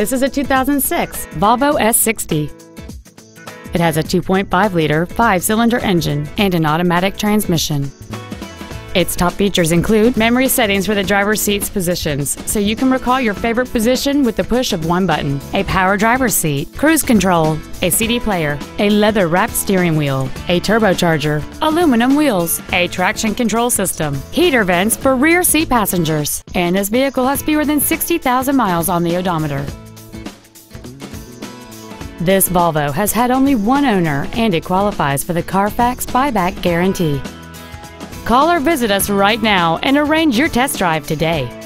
This is a 2006 Volvo S60. It has a 2.5-liter five-cylinder engine and an automatic transmission. Its top features include memory settings for the driver's seat's positions, so you can recall your favorite position with the push of one button, a power driver's seat, cruise control, a CD player, a leather-wrapped steering wheel, a turbocharger, aluminum wheels, a traction control system, heater vents for rear seat passengers, and this vehicle has fewer than 60,000 miles on the odometer. This Volvo has had only one owner and it qualifies for the Carfax buyback guarantee. Call or visit us right now and arrange your test drive today.